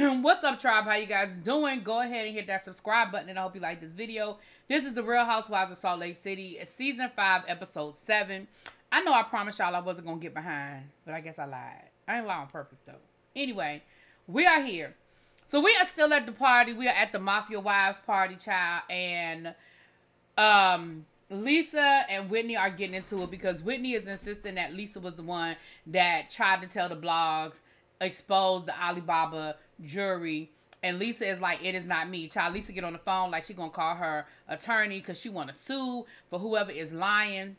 What's up, tribe? How you guys doing? Go ahead and hit that subscribe button, and I hope you like this video. This is The Real Housewives of Salt Lake City. It's season 5, episode 7. I know I promised y'all I wasn't going to get behind, but I guess I lied. I ain't lie on purpose, though. Anyway, we are here. So we are still at the party. We are at the Mafia Wives party, child, and um Lisa and Whitney are getting into it because Whitney is insisting that Lisa was the one that tried to tell the blogs, expose the Alibaba jury. And Lisa is like, it is not me. Child, Lisa get on the phone like she gonna call her attorney because she want to sue for whoever is lying.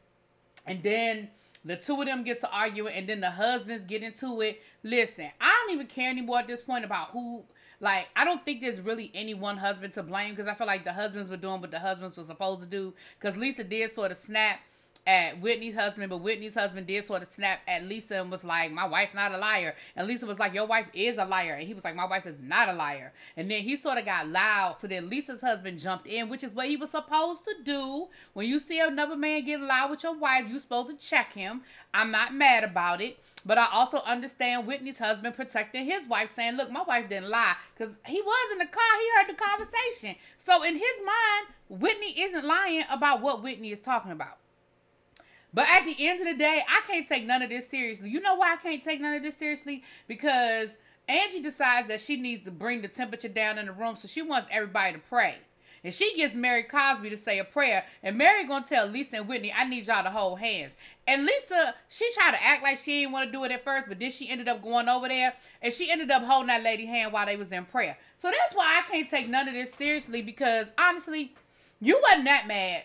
And then the two of them get to arguing, and then the husbands get into it. Listen, I don't even care anymore at this point about who like, I don't think there's really any one husband to blame because I feel like the husbands were doing what the husbands were supposed to do. Because Lisa did sort of snap at Whitney's husband, but Whitney's husband did sort of snap at Lisa and was like, My wife's not a liar. And Lisa was like, Your wife is a liar. And he was like, My wife is not a liar. And then he sort of got loud. So then Lisa's husband jumped in, which is what he was supposed to do. When you see another man get loud with your wife, you're supposed to check him. I'm not mad about it. But I also understand Whitney's husband protecting his wife, saying, Look, my wife didn't lie. Because he was in the car, he heard the conversation. So in his mind, Whitney isn't lying about what Whitney is talking about. But at the end of the day, I can't take none of this seriously. You know why I can't take none of this seriously? Because Angie decides that she needs to bring the temperature down in the room, so she wants everybody to pray. And she gets Mary Cosby to say a prayer. And Mary gonna tell Lisa and Whitney, I need y'all to hold hands. And Lisa, she tried to act like she didn't want to do it at first, but then she ended up going over there and she ended up holding that lady hand while they was in prayer. So that's why I can't take none of this seriously because honestly, you wasn't that mad.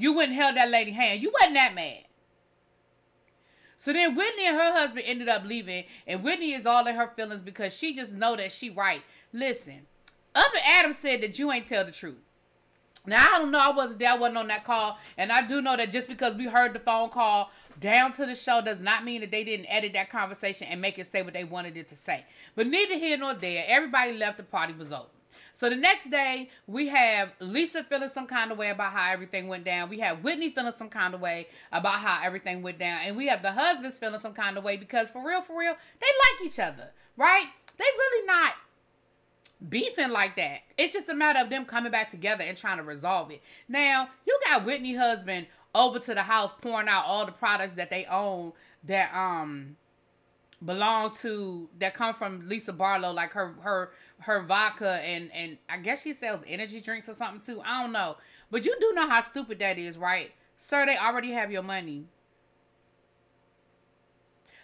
You wouldn't held that lady hand. You wasn't that mad. So then Whitney and her husband ended up leaving, and Whitney is all in her feelings because she just know that she right. Listen, and Adam said that you ain't tell the truth. Now I don't know. I wasn't there. I wasn't on that call, and I do know that just because we heard the phone call down to the show does not mean that they didn't edit that conversation and make it say what they wanted it to say. But neither here nor there. Everybody left. The party was over. So the next day, we have Lisa feeling some kind of way about how everything went down. We have Whitney feeling some kind of way about how everything went down. And we have the husbands feeling some kind of way because for real, for real, they like each other, right? They really not beefing like that. It's just a matter of them coming back together and trying to resolve it. Now, you got Whitney husband over to the house pouring out all the products that they own that um belong to that come from Lisa Barlow, like her her her vodka and and I guess she sells energy drinks or something too. I don't know, but you do know how stupid that is, right, sir? They already have your money.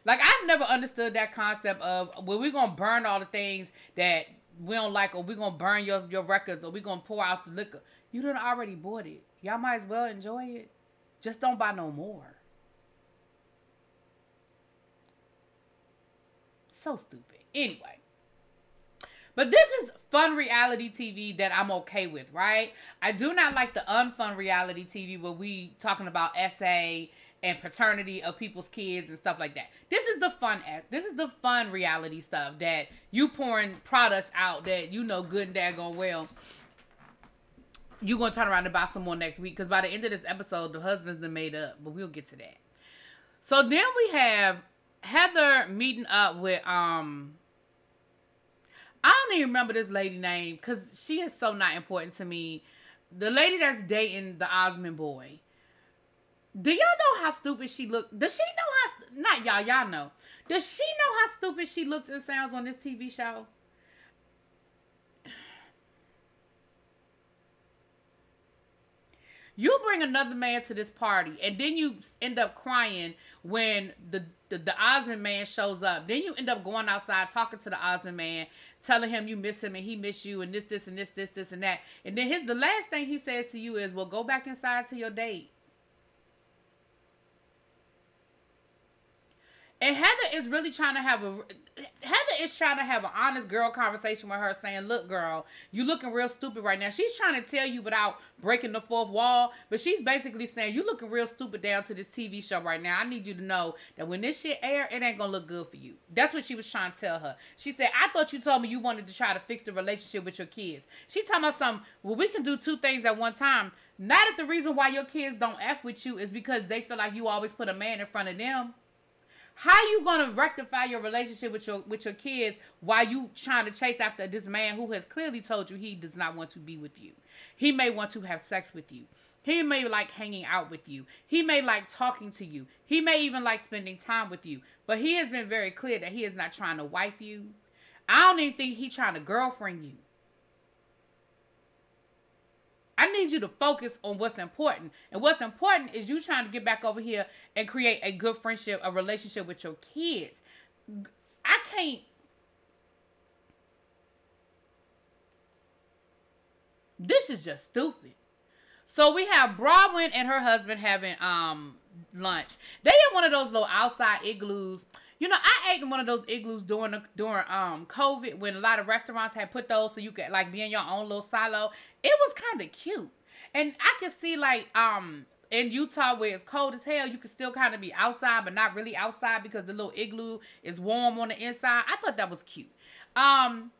Like I've never understood that concept of well, we're gonna burn all the things that we don't like, or we're gonna burn your your records, or we're gonna pour out the liquor. You done already bought it. Y'all might as well enjoy it. Just don't buy no more. So stupid. Anyway. But this is fun reality TV that I'm okay with, right? I do not like the unfun reality TV where we talking about SA and paternity of people's kids and stuff like that. This is the fun this is the fun reality stuff that you pouring products out that you know good and daggone well You're gonna turn around and buy some more next week because by the end of this episode the husband's been made up but we'll get to that so then we have heather meeting up with um I don't even remember this lady name because she is so not important to me. The lady that's dating the Osmond boy. Do y'all know how stupid she look? Does she know how? Not y'all. Y'all know. Does she know how stupid she looks and sounds on this TV show? You bring another man to this party, and then you end up crying when the, the, the Osmond man shows up. Then you end up going outside talking to the Osmond man, telling him you miss him and he miss you, and this, this, and this, this, this, and that. And then his the last thing he says to you is, "Well, go back inside to your date." And Heather is really trying to have a Heather is trying to have an honest girl conversation with her, saying, "Look, girl, you looking real stupid right now." She's trying to tell you without breaking the fourth wall, but she's basically saying, "You looking real stupid down to this TV show right now. I need you to know that when this shit air, it ain't gonna look good for you." That's what she was trying to tell her. She said, "I thought you told me you wanted to try to fix the relationship with your kids." She talking about some. Well, we can do two things at one time. Not if the reason why your kids don't f with you is because they feel like you always put a man in front of them. How you gonna rectify your relationship with your with your kids while you trying to chase after this man who has clearly told you he does not want to be with you? He may want to have sex with you. He may like hanging out with you. He may like talking to you. He may even like spending time with you. But he has been very clear that he is not trying to wife you. I don't even think he's trying to girlfriend you. I need you to focus on what's important. And what's important is you trying to get back over here and create a good friendship, a relationship with your kids. I can't. This is just stupid. So we have Bronwyn and her husband having um lunch. They had one of those little outside igloos. You know, I ate in one of those igloos during the, during um COVID when a lot of restaurants had put those so you could like be in your own little silo. It was kind of cute, and I could see like um in Utah where it's cold as hell, you can still kind of be outside but not really outside because the little igloo is warm on the inside. I thought that was cute. Um,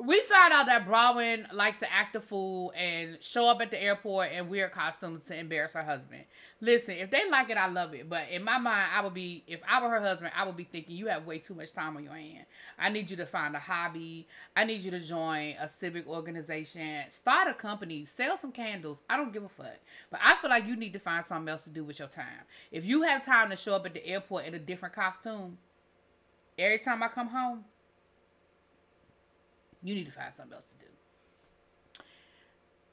we found out that Bronwyn likes to act a fool and show up at the airport in weird costumes to embarrass her husband. Listen, if they like it, I love it. But in my mind, I would be, if I were her husband, I would be thinking, you have way too much time on your hand. I need you to find a hobby. I need you to join a civic organization. Start a company. Sell some candles. I don't give a fuck. But I feel like you need to find something else to do with your time. If you have time to show up at the airport in a different costume, every time I come home, you need to find something else to do.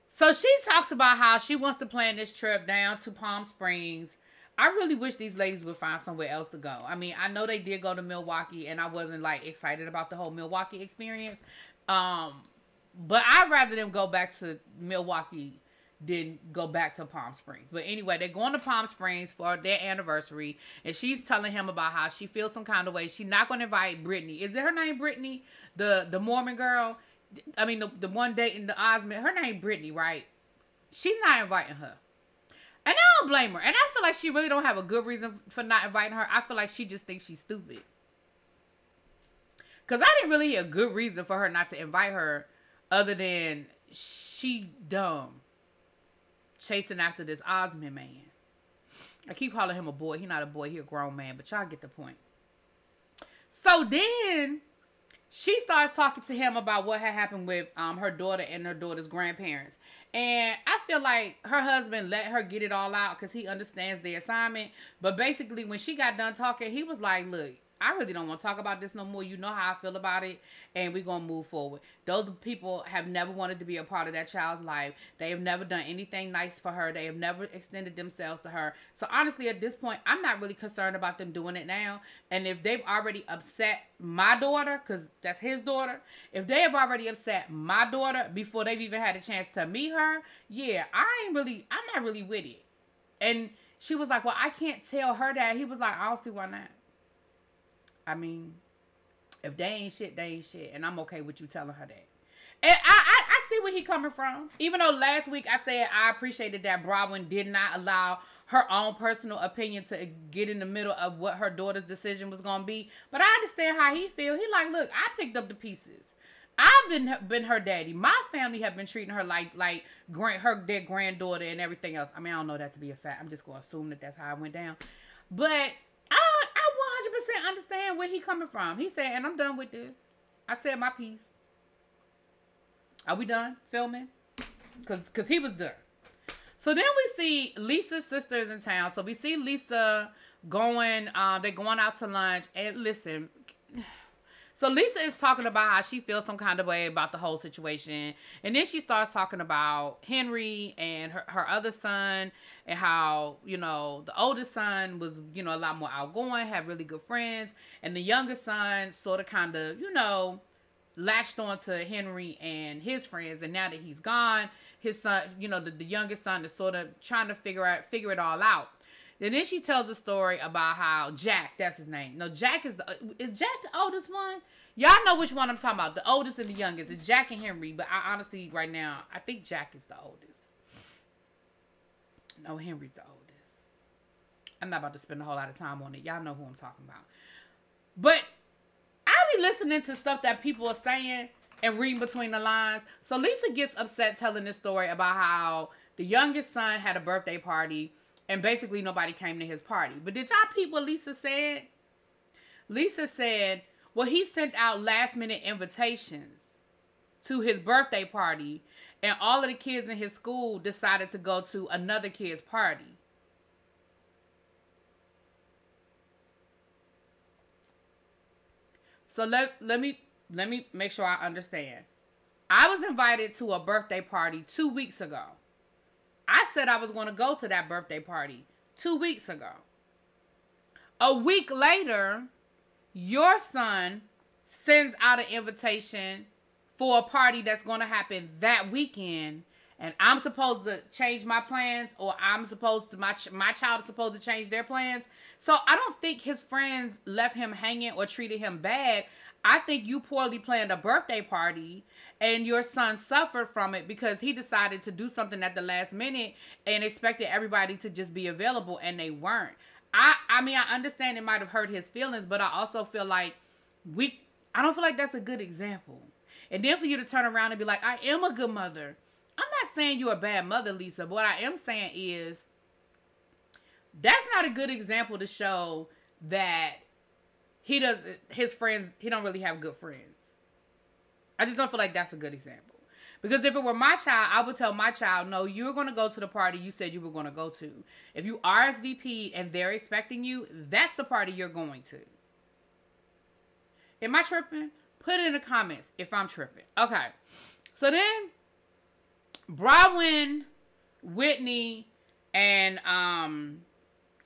So she talks about how she wants to plan this trip down to Palm Springs. I really wish these ladies would find somewhere else to go. I mean, I know they did go to Milwaukee, and I wasn't like excited about the whole Milwaukee experience. Um, but I'd rather them go back to Milwaukee than go back to Palm Springs. But anyway, they're going to Palm Springs for their anniversary, and she's telling him about how she feels some kind of way. She's not going to invite Britani. Is it her name Britani? The the Mormon girl? I mean, the, the one dating the Osmond. Her name Britani, right? She's not inviting her. And I don't blame her. And I feel like she really don't have a good reason for not inviting her. I feel like she just thinks she's stupid. Because I didn't really hear a good reason for her not to invite her other than she dumb chasing after this Osmond man. I keep calling him a boy. He not a boy. He a grown man. But y'all get the point. So then she starts talking to him about what had happened with um her daughter and her daughter's grandparents. And I feel like her husband let her get it all out because he understands the assignment. But basically, when she got done talking, he was like, look, I really don't want to talk about this no more. You know how I feel about it, and we're gonna move forward. Those people have never wanted to be a part of that child's life. They have never done anything nice for her. They have never extended themselves to her. So honestly, at this point, I'm not really concerned about them doing it now. And if they've already upset my daughter, because that's his daughter, if they have already upset my daughter before they've even had a chance to meet her, yeah, I ain't really, I'm not really with it. And she was like, "Well, I can't tell her that." He was like, "I don't see why not." I mean, if they ain't shit, they ain't shit. And I'm okay with you telling her that. And I, I, I see where he coming from. Even though last week I said I appreciated that Bronwyn did not allow her own personal opinion to get in the middle of what her daughter's decision was gonna be. But I understand how he feel. He like, look, I picked up the pieces. I've been been her daddy. My family have been treating her like like grand her their granddaughter and everything else. I mean, I don't know that to be a fact. I'm just gonna assume that that's how it went down. But 100% understand where he coming from. He said, and I'm done with this. I said my piece. Are we done filming? Cause, cause he was done. So then we see Lisa's sisters in town. So we see Lisa going, uh, they're going out to lunch. And listen, so Lisa is talking about how she feels some kind of way about the whole situation. And then she starts talking about Henry and her, her other son and how, you know, the oldest son was, you know, a lot more outgoing, had really good friends. And the younger son sort of kind of, you know, latched on to Henry and his friends. And now that he's gone, his son, you know, the, the youngest son is sort of trying to figure out, figure it all out. And then she tells a story about how Jack, that's his name. No, Jack is the uh, is Jack the oldest one? Y'all know which one I'm talking about. The oldest and the youngest. It's Jack and Henry, but I honestly right now I think Jack is the oldest. No, Henry's the oldest. I'm not about to spend a whole lot of time on it. Y'all know who I'm talking about. But I be listening to stuff that people are saying and reading between the lines. So Lisa gets upset telling this story about how the youngest son had a birthday party and basically nobody came to his party. But did y'all peep what Lisa said? Lisa said, well, he sent out last minute invitations to his birthday party, and all of the kids in his school decided to go to another kid's party. So let let me let me make sure I understand. I was invited to a birthday party 2 weeks ago. I said I was going to go to that birthday party 2 weeks ago. A week later, your son sends out an invitation for a party that's going to happen that weekend and I'm supposed to change my plans or I'm supposed to my my child is supposed to change their plans. So I don't think his friends left him hanging or treated him bad. I think you poorly planned a birthday party and your son suffered from it because he decided to do something at the last minute and expected everybody to just be available and they weren't. I I mean I understand it might have hurt his feelings, but I also feel like we I don't feel like that's a good example. And then for you to turn around and be like, I am a good mother. I'm not saying you're a bad mother, Lisa, but what I am saying is that's not a good example to show that he doesn't his friends he don't really have good friends. I just don't feel like that's a good example. Because if it were my child, I would tell my child, no, you're going to go to the party you said you were going to go to. If you RSVP and they're expecting you, that's the party you're going to. Am I tripping? Put it in the comments if I'm tripping. Okay. So then, Bronwyn, Whitney, and um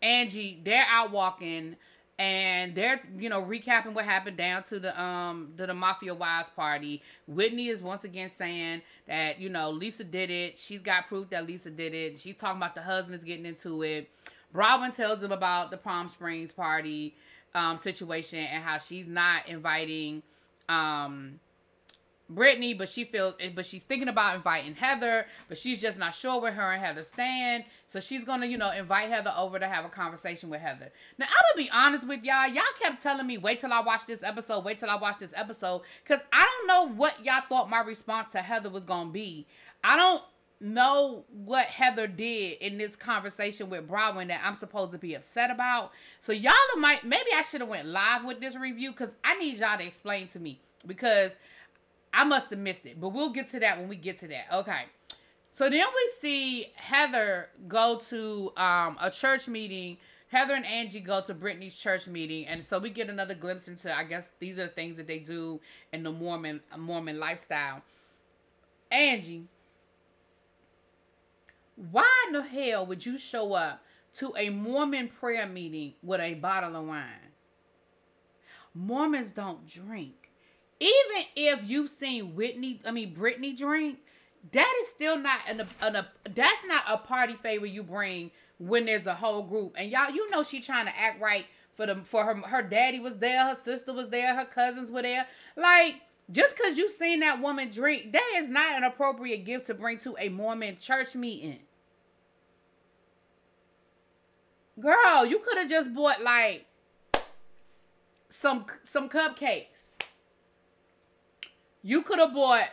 Angie, they're out walking and they're you know recapping what happened down to the um to the mafia wives party. Whitney is once again saying that you know lisa did it. She's got proof that lisa did it. She's talking about the husbands getting into it. Robin tells them about the palm springs party um situation and how she's not inviting um Britani, but she feels, eh, but she's thinking about inviting Heather, but she's just not sure where her and Heather stand. So she's gonna, you know, invite Heather over to have a conversation with Heather. Now I'm gonna be honest with y'all. Y'all kept telling me, wait till I watch this episode, wait till I watch this episode, cause I don't know what y'all thought my response to Heather was gonna be. I don't know what Heather did in this conversation with Bronwyn that I'm supposed to be upset about. So y'all might maybe I should have went live with this review because I need y'all to explain to me because I must have missed it, but we'll get to that when we get to that. Okay. So then we see Heather go to um, a church meeting. Heather and Angie go to Britani's church meeting, and so we get another glimpse into. I guess these are the things that they do in the Mormon Mormon lifestyle. Angie, why in the hell would you show up to a Mormon prayer meeting with a bottle of wine? Mormons don't drink even if you've seen Whitney, I mean Britani drink, that is still not an, an a, that's not a party favor you bring when there's a whole group. And y'all, you know, she's trying to act right for them for her. Her daddy was there, her sister was there, her cousins were there. Like just because you seen that woman drink, that is not an appropriate gift to bring to a Mormon church meeting. Girl, you could have just bought like some some cupcakes you could have bought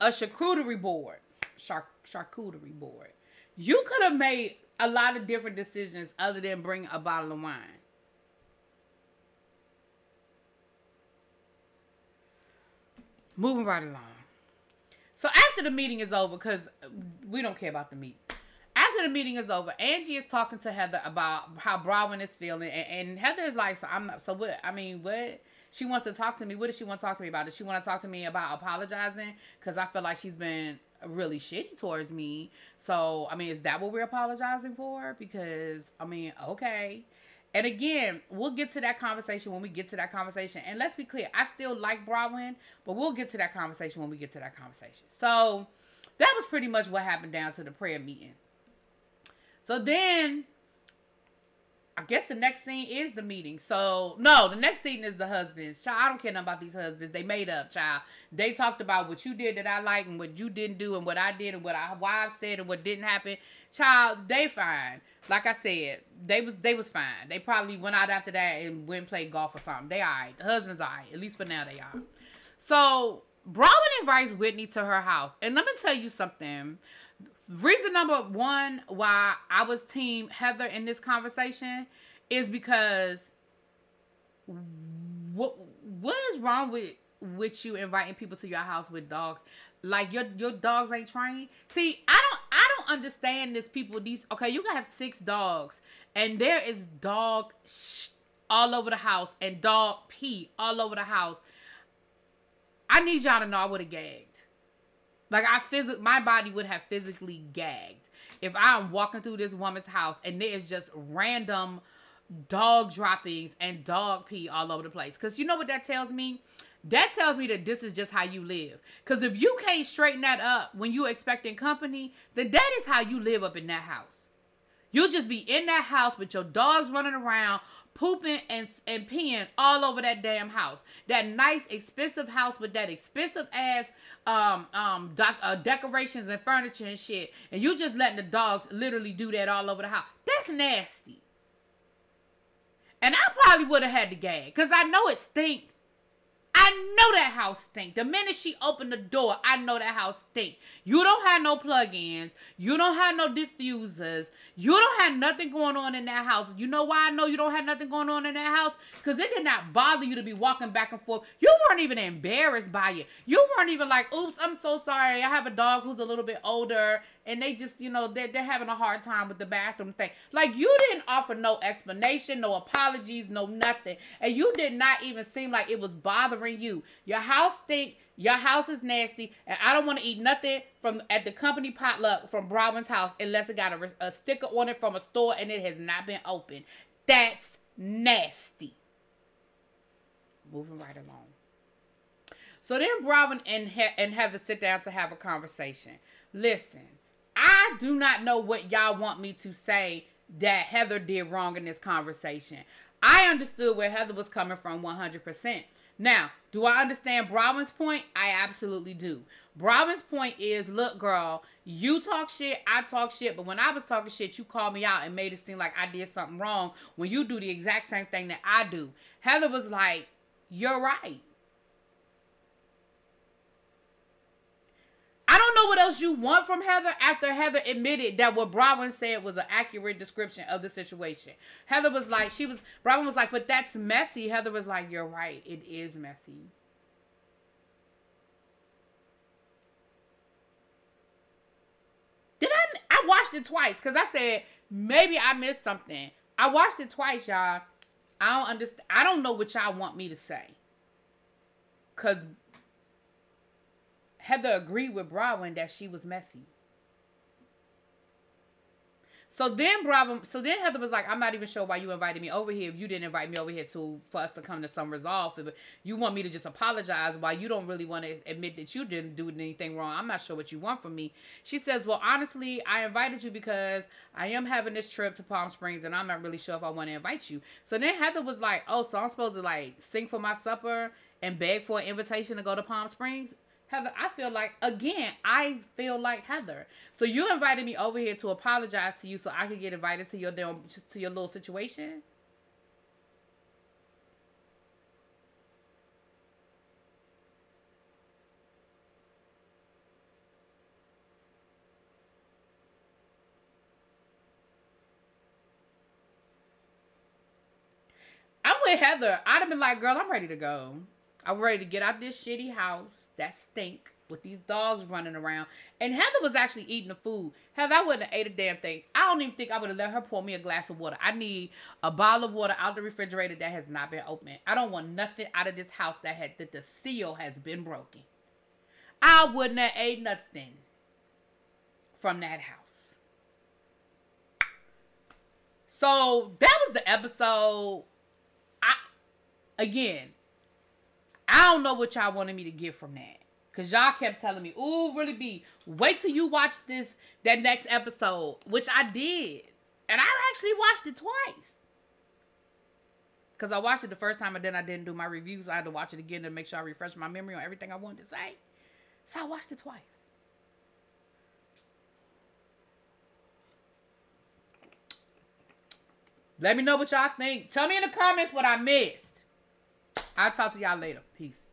a charcuterie board, char- charcuterie board. You could have made a lot of different decisions other than bring a bottle of wine. Moving right along. So after the meeting is over, because we don't care about the meeting. After the meeting is over, Angie is talking to Heather about how Bronwyn is feeling, and, and Heather is like, "So I'm not. So what? I mean, what? She wants to talk to me. What does she want to talk to me about? Does she want to talk to me about apologizing? Because I feel like she's been really shitty towards me. So, I mean, is that what we're apologizing for? Because, I mean, okay. And again, we'll get to that conversation when we get to that conversation. And let's be clear, I still like Bronwyn, but we'll get to that conversation when we get to that conversation. So, that was pretty much what happened down to the prayer meeting. So then I guess the next scene is the meeting. So no, the next scene is the husbands. Child, I don't care nothing about these husbands. They made up, child. They talked about what you did that I like and what you didn't do and what I did and what I wives said and what didn't happen. Child, they fine. Like I said, they was they was fine. They probably went out after that and went and played golf or something. They alright. The husbands alright. At least for now they are. So Bronwyn invites Whitney to her house. And let me tell you something. Reason number one why I was team Heather in this conversation is because what what is wrong with with you inviting people to your house with dogs? Like your your dogs ain't trained. See, I don't I don't understand this. People, these okay, you gotta have six dogs, and there is dog all over the house and dog pee all over the house. I need y'all to know I would have gagged. Like I physically, my body would have physically gagged if I'm walking through this woman's house and there is just random dog droppings and dog pee all over the place. Cause you know what that tells me? That tells me that this is just how you live. Cause if you can't straighten that up when you expecting company, then that is how you live up in that house. You'll just be in that house with your dogs running around, pooping and, and peeing all over that damn house. That nice, expensive house with that expensive ass um um doc, uh, decorations and furniture and shit. And you just letting the dogs literally do that all over the house. That's nasty. And I probably would have had to gag because I know it stink. I know that house stink. The minute she opened the door, I know that house stink. You don't have no plug-ins. You don't have no diffusers. You don't have nothing going on in that house. You know why I know you don't have nothing going on in that house? Because it did not bother you to be walking back and forth. You weren't even embarrassed by it. You weren't even like, oops, I'm so sorry. I have a dog who's a little bit older and they just, you know, they're, they're having a hard time with the bathroom thing. Like, you didn't offer no explanation, no apologies, no nothing. And you did not even seem like it was bothering you. Your house stink. Your house is nasty. And I don't want to eat nothing from at the company potluck from Brodwyn's house unless it got a, a sticker on it from a store and it has not been opened. That's nasty. Moving right along. So then Brodwyn and, he- and Heather sit down to have a conversation. Listen, I do not know what y'all want me to say that Heather did wrong in this conversation. I understood where Heather was coming from 100%. Now, do I understand Brodwyn's point? I absolutely do. Brodwyn's point is, look, girl, you talk shit, I talk shit, but when I was talking shit, you called me out and made it seem like I did something wrong when you do the exact same thing that I do. Heather was like, you're right. I don't what else you want from Heather after Heather admitted that what Brodwyn said was an accurate description of the situation. Heather was like, she was, Brodwyn was like, but that's messy. Heather was like, you're right. It is messy. Did I, I watched it twice because I said, maybe I missed something. I watched it twice, y'all. I don't understand. I don't know what y'all want me to say. Because Heather agreed with Brodwyn that she was messy. So then Brodwyn, so then Heather was like, I'm not even sure why you invited me over here if you didn't invite me over here to for us to come to some resolve. But you want me to just apologize why you don't really want to admit that you didn't do anything wrong. I'm not sure what you want from me. She says, Well, honestly, I invited you because I am having this trip to Palm Springs and I'm not really sure if I want to invite you. So then Heather was like, Oh, so I'm supposed to like sing for my supper and beg for an invitation to go to Palm Springs? Heather, I feel like again, I feel like Heather. So you invited me over here to apologize to you so I could get invited to your to your little situation. I'm with Heather. I'd have been like, girl, I'm ready to go. I'm ready to get out this shitty house that stink with these dogs running around. And Heather was actually eating the food. Heather, I wouldn't have ate a damn thing. I don't even think I would have let her pour me a glass of water. I need a bottle of water out the refrigerator that has not been opened. I don't want nothing out of this house that had that the seal has been broken. I wouldn't have ate nothing from that house. So that was the episode. I again, I don't know what y'all wanted me to get from that. Cause y'all kept telling me, "Ooh, really be wait till you watch this that next episode," which I did, and I actually watched it twice. Cause I watched it the first time and then I didn't do my reviews. I had to watch it again to make sure I refresh my memory on everything I wanted to say. So I watched it twice. Let me know what y'all think. Tell me in the comments what I missed. I'll talk to y'all later. Peace.